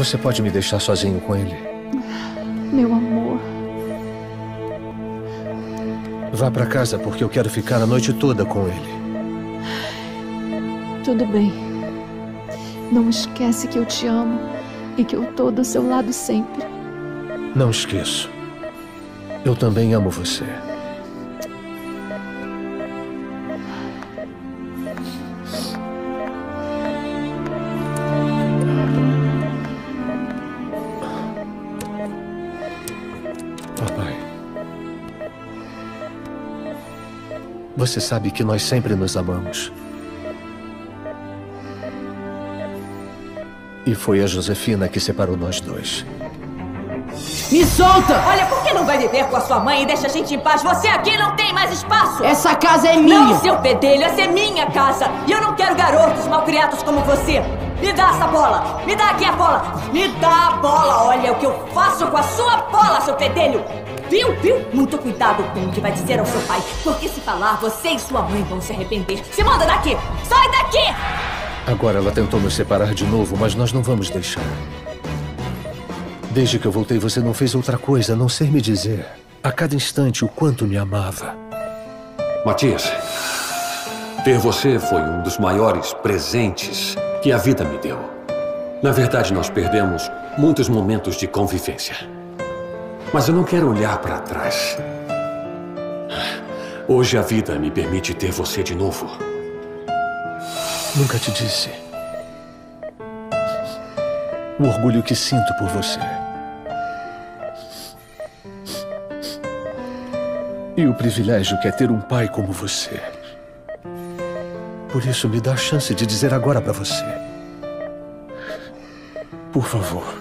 Você pode me deixar sozinho com ele? Meu amor. Vá para casa porque eu quero ficar a noite toda com ele. Tudo bem. Não esquece que eu te amo e que eu tô do seu lado sempre. Não esqueço. Eu também amo você. Papai. Você sabe que nós sempre nos amamos. E foi a Josefina que separou nós dois. Me solta! Olha, por que não vai viver com a sua mãe e deixa a gente em paz? Você aqui não tem mais espaço! Essa casa é minha! Não, seu pedelho, essa é minha casa! E eu não quero garotos malcriados como você! Me dá essa bola! Me dá aqui a bola! Me dá a bola! Olha o que eu faço com a sua bola, seu pedelho! Viu, viu? Muito cuidado com o que vai dizer ao seu pai, porque se falar, você e sua mãe vão se arrepender. Se manda daqui! Sai daqui! Agora ela tentou nos separar de novo, mas nós não vamos deixar. Desde que eu voltei, você não fez outra coisa a não ser me dizer a cada instante o quanto me amava. Matias, ter você foi um dos maiores presentes que a vida me deu. Na verdade, nós perdemos muitos momentos de convivência. Mas eu não quero olhar para trás. Hoje a vida me permite ter você de novo. Nunca te disse. O orgulho que sinto por você. E o privilégio que é ter um pai como você. Por isso, me dá a chance de dizer agora para você. Por favor.